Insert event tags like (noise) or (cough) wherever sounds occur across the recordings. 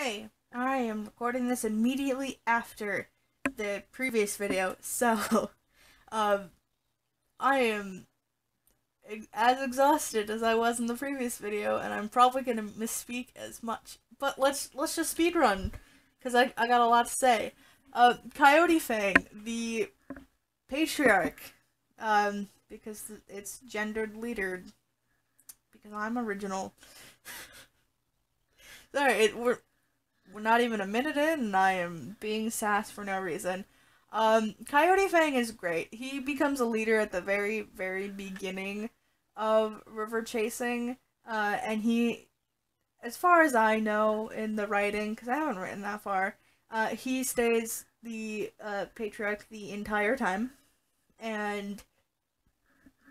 Hey, I am recording this immediately after the previous video, so (laughs) um, I am as exhausted as I was in the previous video, and I'm probably gonna misspeak as much. But let's let's just speed run, cause I I got a lot to say. Uh, Coyote Fang, the patriarch, um, because it's gendered leader, because I'm original. (laughs) Sorry, it, we're we're not even a minute in, and I am being sassed for no reason. Um, Coyote Fang is great. He becomes a leader at the very, very beginning of River Chasing, uh, and he, as far as I know in the writing, because I haven't written that far, uh, he stays the uh, patriarch the entire time, and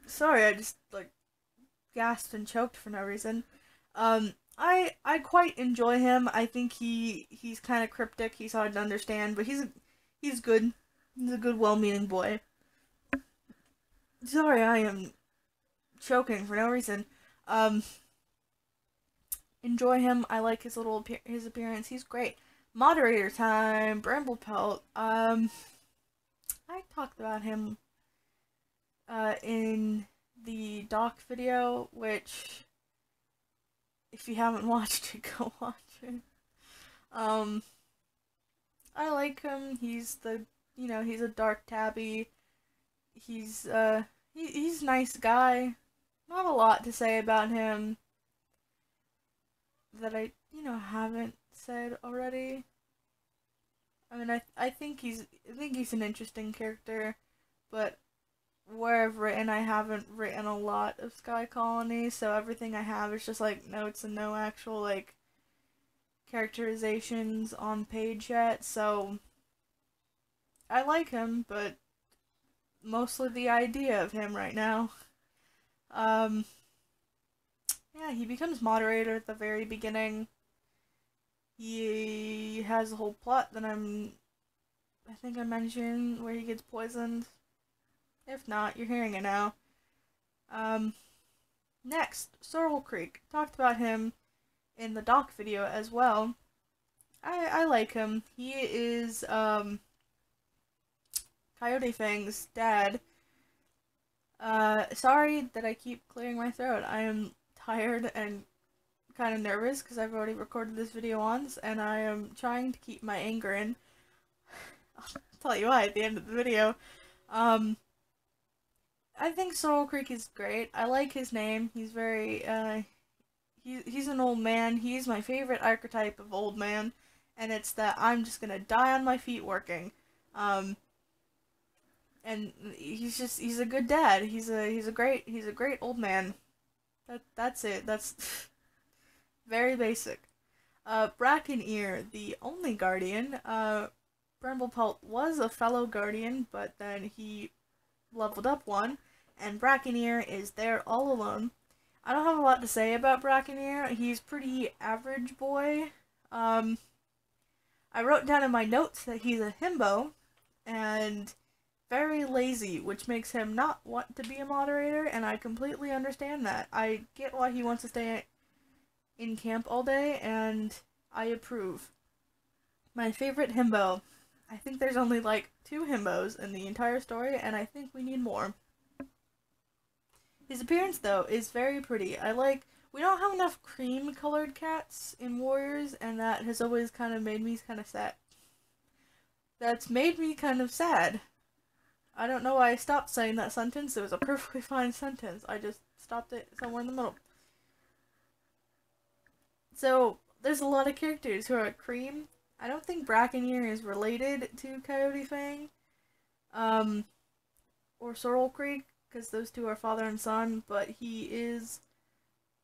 sorry, I just like gasped and choked for no reason. Um, I I quite enjoy him. I think he he's kind of cryptic. He's hard to understand, but he's he's good. He's a good, well-meaning boy. Sorry, I am choking for no reason. Um, enjoy him. I like his little his appearance. He's great. Moderator time. Bramblepelt. Um, I talked about him uh, in the doc video, which if you haven't (laughs) watched it, go watch it. Um, I like him. He's the, you know, he's a dark tabby. He's, uh, he, he's a nice guy. Not a lot to say about him that I, you know, haven't said already. I mean, I, I think he's, I think he's an interesting character, but where I've written, I haven't written a lot of Sky Colony, so everything I have is just like notes and no actual like characterizations on page yet, so I like him, but mostly the idea of him right now. Um, yeah, he becomes moderator at the very beginning. He has a whole plot that I'm, I think I mentioned, where he gets poisoned. If not, you're hearing it now. Um, next, Sorrel Creek. Talked about him in the doc video as well. I, I like him. He is, um, Coyote Fang's dad. Uh, sorry that I keep clearing my throat. I am tired and kind of nervous because I've already recorded this video once and I am trying to keep my anger in. (sighs) I'll tell you why at the end of the video. Um, I think Sorrel Creek is great. I like his name. He's very, uh, he, he's an old man. He's my favorite archetype of old man, and it's that I'm just gonna die on my feet working. Um, and he's just, he's a good dad. He's a, he's a great, he's a great old man. That, that's it. That's (laughs) very basic. Uh, Bracken Ear, the only guardian, uh, Bramblepelt was a fellow guardian, but then he leveled up one, and Bracken Ear is there all alone. I don't have a lot to say about Bracken Ear. He's pretty average boy. Um, I wrote down in my notes that he's a himbo and very lazy, which makes him not want to be a moderator, and I completely understand that. I get why he wants to stay in camp all day, and I approve. My favorite himbo. I think there's only like two himbos in the entire story, and I think we need more. His appearance, though, is very pretty. I like... We don't have enough cream-colored cats in Warriors, and that has always kind of made me kind of sad. That's made me kind of sad. I don't know why I stopped saying that sentence. It was a perfectly (laughs) fine sentence. I just stopped it somewhere in the middle. So, there's a lot of characters who are cream. I don't think Bracken Ear is related to Coyote Fang. Um, or Sorrel Creek because those two are father and son, but he is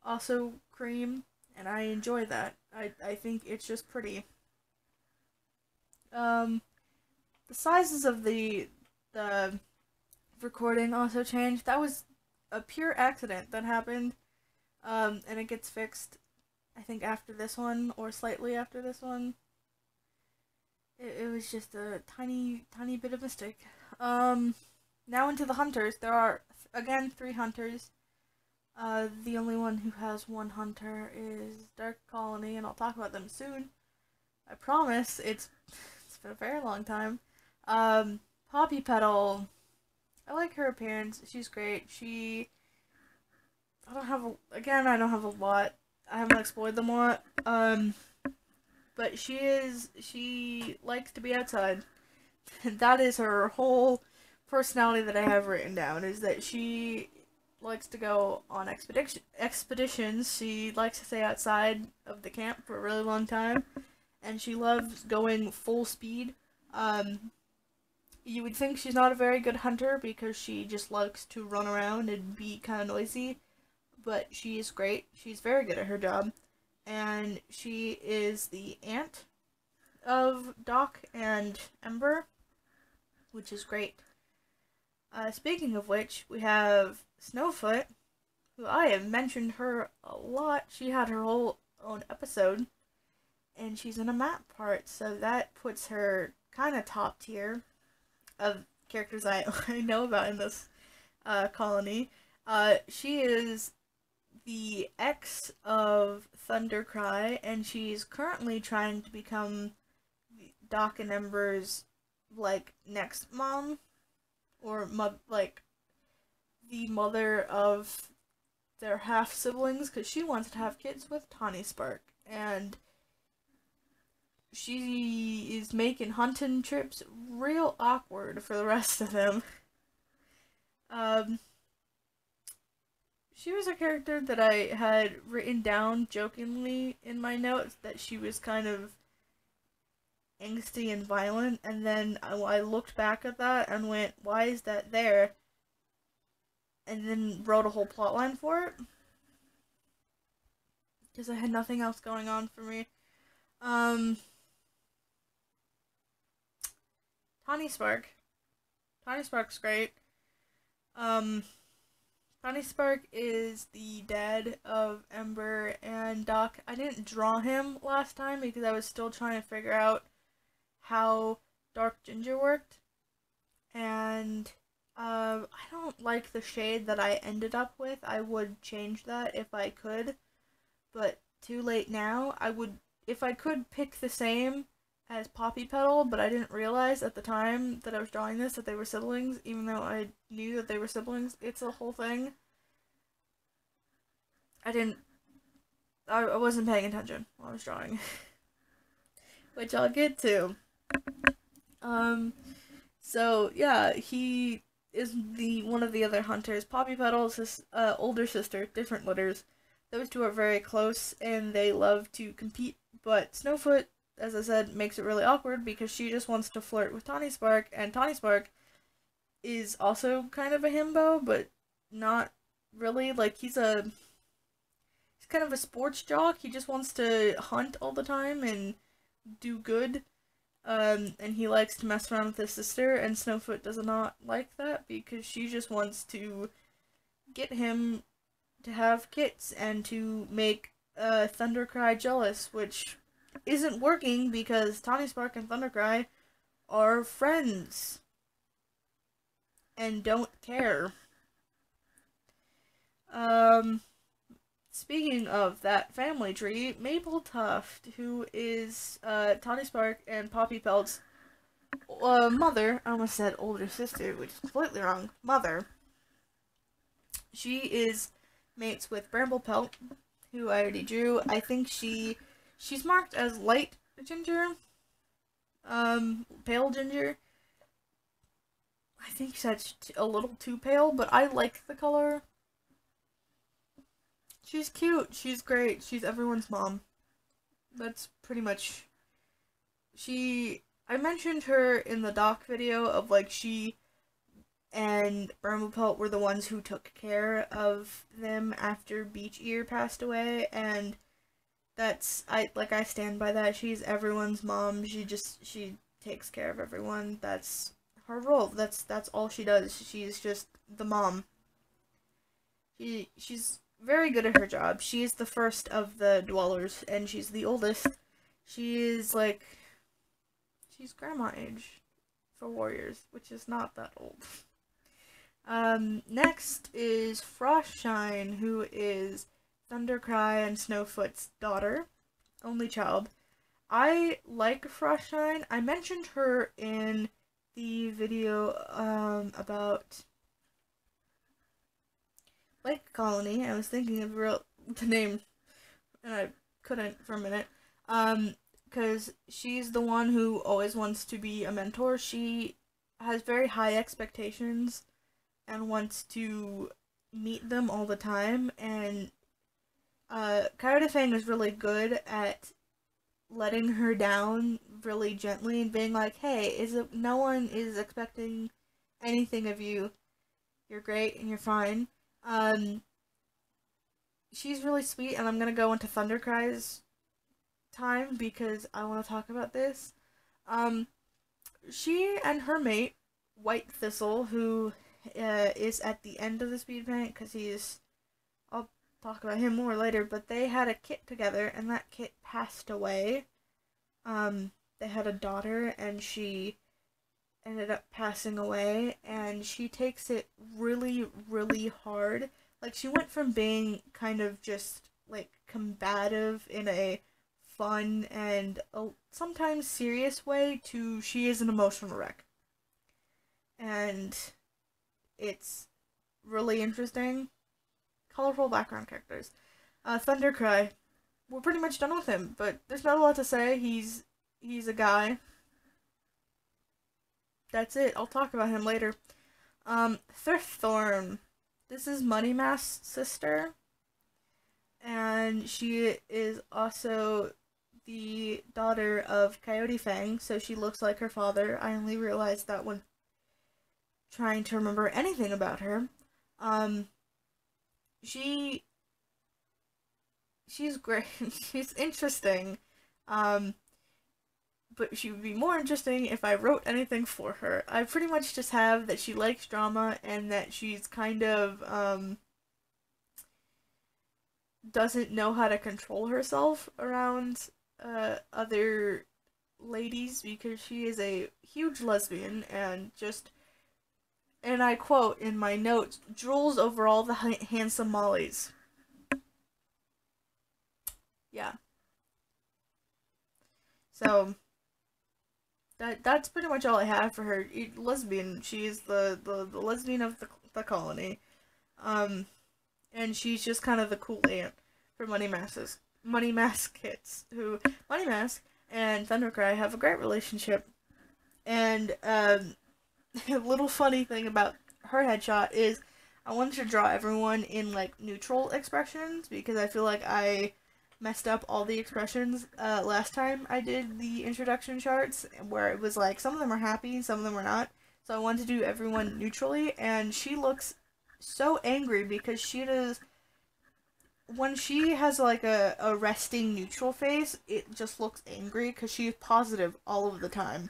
also cream, and I enjoy that. I, I think it's just pretty. Um, the sizes of the, the recording also changed. That was a pure accident that happened, um, and it gets fixed, I think, after this one, or slightly after this one. It, it was just a tiny, tiny bit of mistake. Um... Now into the hunters. There are, again, three hunters. Uh, the only one who has one hunter is Dark Colony, and I'll talk about them soon. I promise it's it's been a very long time. Um, Poppy Petal. I like her appearance. She's great. She. I don't have a again. I don't have a lot. I haven't explored them a lot. Um, but she is. She likes to be outside. (laughs) that is her whole personality that I have written down. Is that she likes to go on expedition expeditions. She likes to stay outside of the camp for a really long time, and she loves going full speed. Um, you would think she's not a very good hunter because she just likes to run around and be kind of noisy, but she is great. She's very good at her job, and she is the aunt of Doc and Ember, which is great. Uh, speaking of which, we have Snowfoot, who I have mentioned her a lot. She had her whole own episode, and she's in a map part, so that puts her kind of top tier of characters I, (laughs) I know about in this uh, colony. Uh, she is the ex of Thundercry, and she's currently trying to become Doc and Ember's like next mom, or mo- like the mother of their half siblings, because she wants to have kids with Tawny Spark, and she is making hunting trips real awkward for the rest of them. Um, she was a character that I had written down jokingly in my notes that she was kind of angsty and violent, and then I, I looked back at that and went, why is that there? And then wrote a whole plotline for it. Because I had nothing else going on for me. Um, Tawny Spark. Tawny Spark's great. Um, Tawny Spark is the dad of Ember and Doc. I didn't draw him last time because I was still trying to figure out how Dark Ginger worked. And uh, I don't like the shade that I ended up with. I would change that if I could. But too late now. I would, if I could pick the same, as Poppy Petal, but I didn't realize at the time that I was drawing this that they were siblings, even though I knew that they were siblings. It's a whole thing. I didn't. I, I wasn't paying attention while I was drawing. (laughs) Which I'll get to. Um, so yeah, he is the one of the other hunters. Poppy Petal's his uh, older sister, different litters. Those two are very close and they love to compete, but Snowfoot as I said, makes it really awkward because she just wants to flirt with Tawny Spark, and Tawny Spark is also kind of a himbo, but not really. Like he's a he's kind of a sports jock. He just wants to hunt all the time and do good. Um, and he likes to mess around with his sister, and Snowfoot does not like that because she just wants to get him to have kits and to make uh, Thundercry jealous, which isn't working because Tawny Spark and Thundercry are friends and don't care. Um, speaking of that family tree, Maple Tuft, who is uh, Tawny Spark and Poppy Pelt's uh, mother, I almost said older sister, which is completely wrong, mother. She is mates with Bramble Pelt, who I already drew. I think she She's marked as light ginger, um, pale ginger. I think that's a little too pale, but I like the color. She's cute. She's great. She's everyone's mom. That's pretty much. She. I mentioned her in the doc video of like she and Bramblepelt were the ones who took care of them after Beach Ear passed away, and that's I like I stand by that. She's everyone's mom. She just she takes care of everyone. That's her role. That's that's all she does. She's just the mom. She she's very good at her job. She's the first of the dwellers and she's the oldest. She is like she's grandma age for warriors, which is not that old. Um next is Frostshine who is Thundercry and Snowfoot's daughter, only child. I like Frostshine. I mentioned her in the video um, about Lake Colony. I was thinking of real (laughs) the name, and I couldn't for a minute. Um, because she's the one who always wants to be a mentor. She has very high expectations and wants to meet them all the time. And uh, Coyote Fang is really good at letting her down really gently and being like, "Hey, is it? No one is expecting anything of you. You're great and you're fine." Um, she's really sweet, and I'm gonna go into Thundercry's time because I want to talk about this. Um, she and her mate, White Thistle, who uh, is at the end of the speed paint because he's. I'll talk about him more later, but they had a kit together, and that kit passed away. Um, they had a daughter, and she ended up passing away, and she takes it really, really hard. Like, she went from being kind of just, like, combative in a fun and a sometimes serious way to she is an emotional wreck. And it's really interesting. Colorful background characters. Uh, Thundercry. We're pretty much done with him, but there's not a lot to say. He's he's a guy. That's it. I'll talk about him later. Um, Thriftthorn. This is Muddymask's sister. And she is also the daughter of Coyote Fang, so she looks like her father. I only realized that when trying to remember anything about her. Um, she she's great. (laughs) she's interesting. Um, but she would be more interesting if I wrote anything for her. I pretty much just have that she likes drama and that she's kind of um doesn't know how to control herself around uh, other ladies because she is a huge lesbian and just and I quote in my notes drools over all the handsome mollies. Yeah. So that that's pretty much all I have for her. Lesbian. She's the, the, the lesbian of the, the colony. Um and she's just kind of the cool aunt for Money Masses. Muddymask Kits, who Muddymask and Thundercry have a great relationship. And um, (laughs) a little funny thing about her headshot is I wanted to draw everyone in like neutral expressions because I feel like I messed up all the expressions uh, last time I did the introduction charts where it was like some of them are happy, some of them are not. So I wanted to do everyone neutrally, and she looks so angry because she does when she has like a, a resting neutral face, it just looks angry because she's positive all of the time.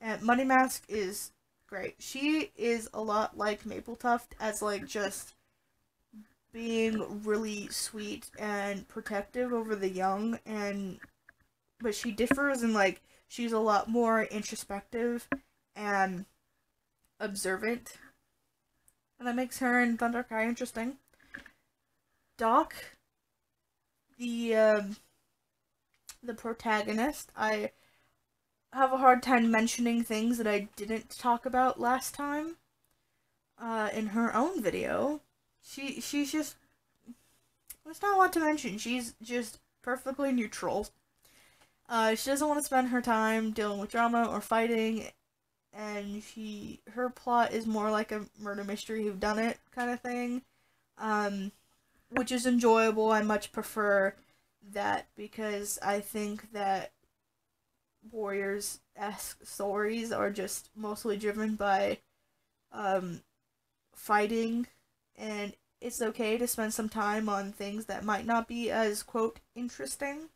And Muddymask is great. She is a lot like Mapletuft as like just being really sweet and protective over the young and but she differs in like she's a lot more introspective and observant. And that makes her and Thundercry interesting. Doc, the um, the protagonist, I have a hard time mentioning things that I didn't talk about last time. Uh, in her own video, she she's just there's not a lot to mention. She's just perfectly neutral. Uh, she doesn't want to spend her time dealing with drama or fighting, and she her plot is more like a murder mystery who done it kind of thing. Um, which is enjoyable. I much prefer that because I think that Warriors esque stories are just mostly driven by um, fighting, and it's okay to spend some time on things that might not be as quote interesting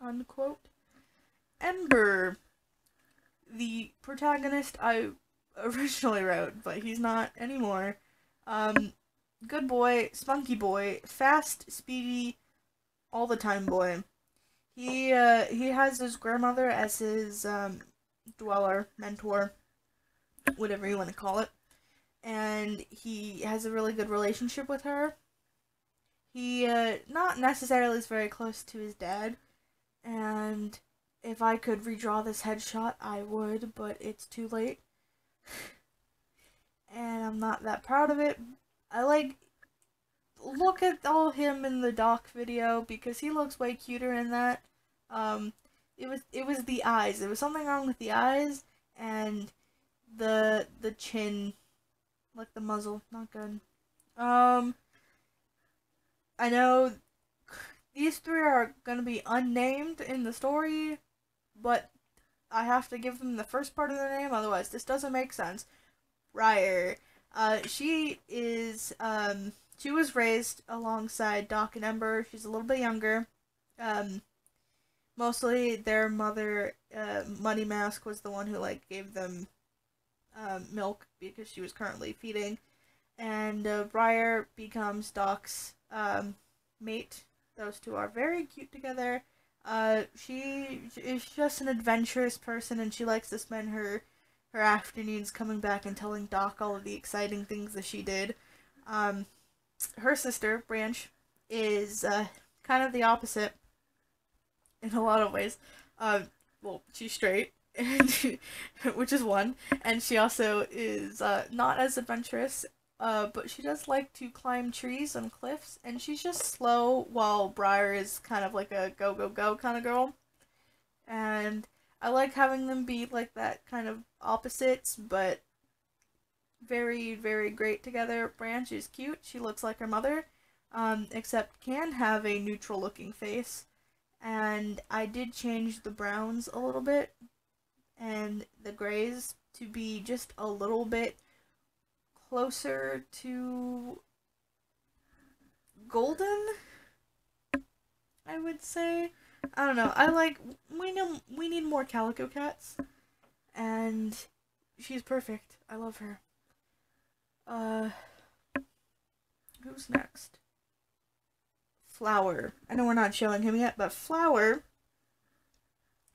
unquote. Ember, the protagonist I (laughs) originally wrote, but he's not anymore. Um, good boy, spunky boy, fast, speedy, all the time boy. He uh, he has his grandmother as his um, dweller, mentor, whatever you want to call it, and he has a really good relationship with her. He uh, not necessarily is very close to his dad, and if I could redraw this headshot, I would, but it's too late. (laughs) and I'm not that proud of it. I like look at all him in the doc video because he looks way cuter in that. Um, it was it was the eyes. There was something wrong with the eyes and the the chin, like the muzzle. Not good. Um, I know these three are gonna be unnamed in the story, but I have to give them the first part of the name, otherwise this doesn't make sense. Briar. Uh, she is um she was raised alongside Doc and Ember. She's a little bit younger. Um, mostly their mother, uh, Muddymask, was the one who like gave them um, milk because she was currently feeding, and uh, Briar becomes Doc's um, mate. Those two are very cute together. Uh, she is just an adventurous person, and she likes to spend her her afternoons coming back and telling Doc all of the exciting things that she did. Um, her sister Branch is uh, kind of the opposite in a lot of ways. Uh, well, she's straight, (laughs) which is one, and she also is uh, not as adventurous. Uh, but she does like to climb trees and cliffs, and she's just slow. While Briar is kind of like a go go go kind of girl, and I like having them be like that kind of opposites, but very, very great together. Branch is cute. She looks like her mother, um, except can have a neutral looking face. And I did change the browns a little bit and the grays to be just a little bit closer to golden, I would say. I don't know. I like we know we need more calico cats and she's perfect. I love her. Uh, who's next? Flower. I know we're not showing him yet, but Flower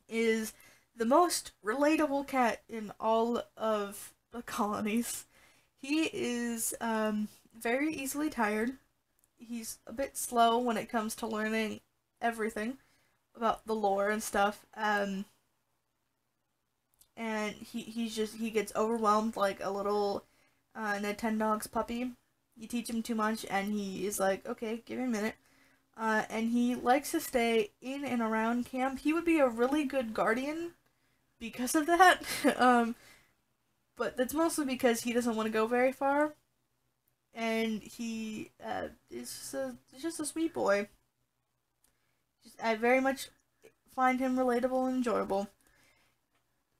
is the most relatable cat in all of the colonies. He is um, very easily tired. He's a bit slow when it comes to learning everything about the lore and stuff. Um, and he he's just he gets overwhelmed like a little uh, Nintendogs puppy. You teach him too much, and he is like, okay, give me a minute. Uh, and he likes to stay in and around camp. He would be a really good guardian because of that. (laughs) um, but that's mostly because he doesn't want to go very far. And he uh, is just a, just a sweet boy. Just, I very much find him relatable and enjoyable.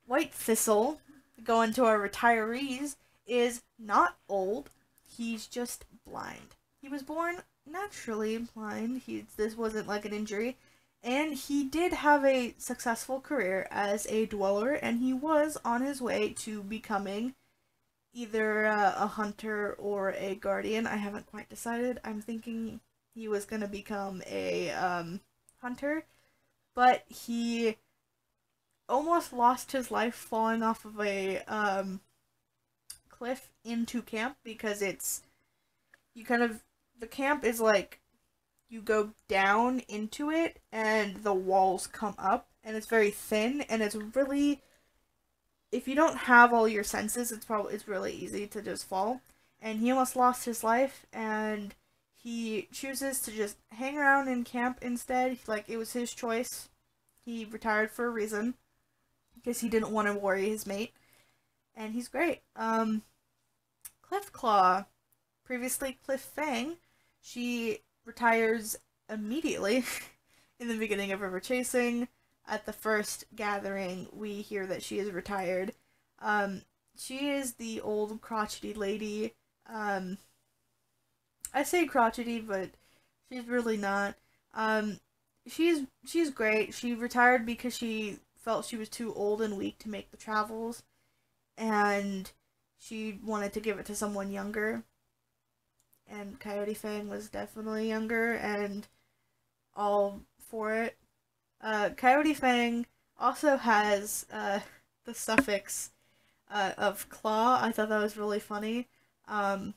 White Thistle, going to our retirees, is not old. He's just blind. He was born naturally blind. He this wasn't like an injury. And he did have a successful career as a dweller, and he was on his way to becoming either uh, a hunter or a guardian. I haven't quite decided. I'm thinking he was going to become a um, hunter, but he almost lost his life falling off of a um, cliff into camp because it's you kind of the camp is like you go down into it and the walls come up and it's very thin and it's really if you don't have all your senses it's probably it's really easy to just fall. And he almost lost his life and he chooses to just hang around in camp instead. Like it was his choice. He retired for a reason because he didn't want to worry his mate. And he's great. Um, Cliff Claw, previously Cliff Fang, she retires immediately (laughs) in the beginning of River Chasing. At the first gathering, we hear that she is retired. Um, she is the old crotchety lady. Um, I say crotchety, but she's really not. Um, she's she's great. She retired because she felt she was too old and weak to make the travels and she wanted to give it to someone younger. And Coyote Fang was definitely younger and all for it. Uh, Coyote Fang also has uh, the suffix uh, of claw. I thought that was really funny. Um,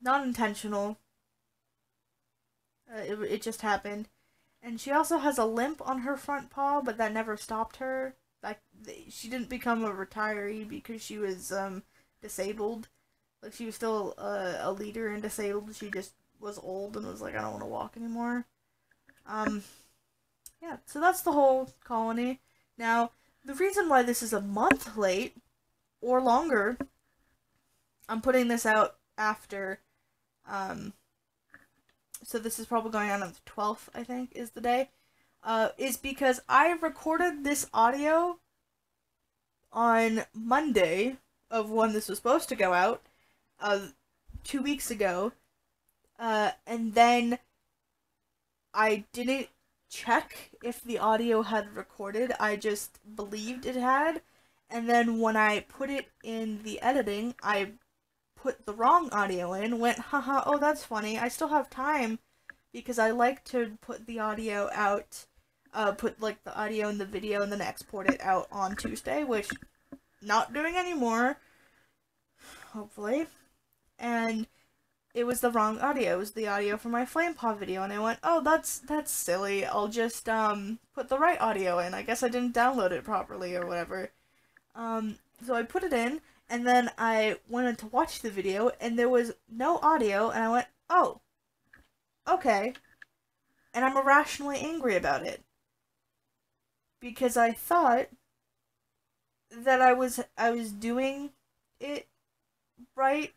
not intentional. Uh, it, it just happened. And she also has a limp on her front paw, but that never stopped her. Like she didn't become a retiree because she was um disabled. Like she was still a, a leader and disabled. She just was old and was like, I don't want to walk anymore. Um, yeah. So that's the whole colony. Now, the reason why this is a month late or longer, I'm putting this out after. Um, so this is probably going on on the 12th, I think, is the day. Uh, is because I recorded this audio on Monday of when this was supposed to go out, two weeks ago, uh, and then I didn't check if the audio had recorded. I just believed it had, and then when I put it in the editing, I put the wrong audio in. Went, haha, oh that's funny. I still have time because I like to put the audio out. Uh, put like the audio and the video and then export it out on Tuesday, which not doing anymore hopefully. And it was the wrong audio. It was the audio for my flame paw video, and I went, "Oh, that's that's silly. I'll just um put the right audio in. I guess I didn't download it properly or whatever." Um, so I put it in, and then I wanted to watch the video, and there was no audio, and I went, "Oh, okay," and I'm irrationally angry about it because I thought that I was I was doing it right.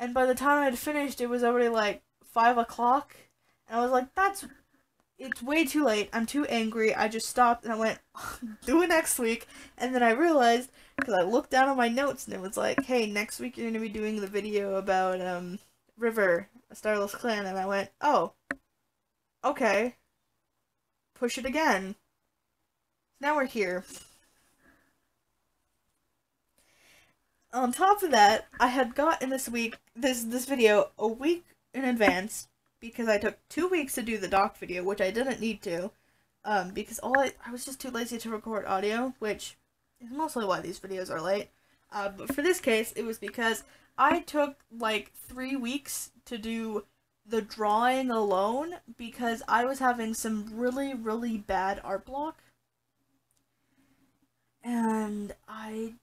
And by the time I had finished, it was already like five o'clock, and I was like, "That's it's way too late. I'm too angry." I just stopped and I went, (laughs) "Do it next week." And then I realized because I looked down on my notes and it was like, "Hey, next week you're gonna be doing the video about um River, a Starless Clan," and I went, "Oh, okay." Push it again. Now we're here. On top of that, I had gotten this week this this video a week in advance because I took two weeks to do the doc video, which I didn't need to, um, because all I I was just too lazy to record audio, which is mostly why these videos are late. Uh, but for this case, it was because I took like three weeks to do the drawing alone because I was having some really really bad art block, and I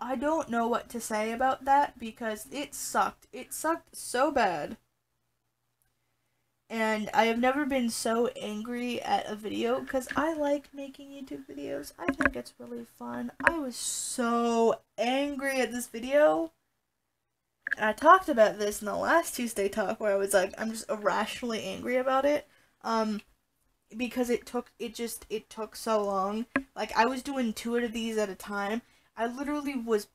I don't know what to say about that because it sucked. It sucked so bad. And I have never been so angry at a video because I like making YouTube videos. I think it's really fun. I was so angry at this video. And I talked about this in the last Tuesday talk where I was like, I'm just irrationally angry about it. Um, because it took, it just, it took so long. Like, I was doing two of these at a time I literally was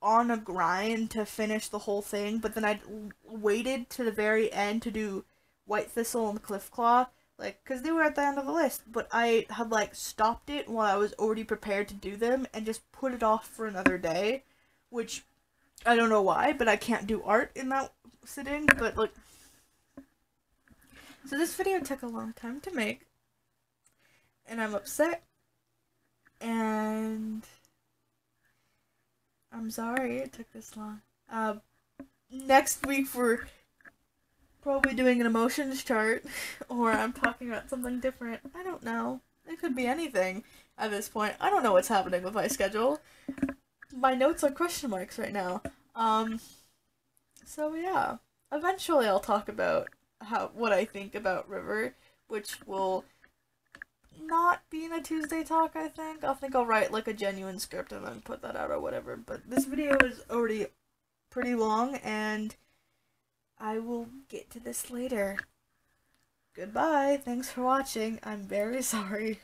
on a grind to finish the whole thing, but then I waited to the very end to do White Thistle and Cliff Claw, like, because they were at the end of the list, but I had, like, stopped it while I was already prepared to do them and just put it off for another day, which I don't know why, but I can't do art in that sitting, but, like, so this video took a long time to make, and I'm upset, and I'm sorry it took this long. Uh, next week we're probably doing an emotions chart, (laughs) or I'm talking about something different. I don't know. It could be anything at this point. I don't know what's happening with my schedule. My notes are question marks right now. Um, so yeah. Eventually I'll talk about how what I think about River, which will not being a Tuesday talk, I think. I think I'll write like a genuine script and then put that out or whatever. But this video is already pretty long and I will get to this later. Goodbye. Thanks for watching. I'm very (laughs) sorry.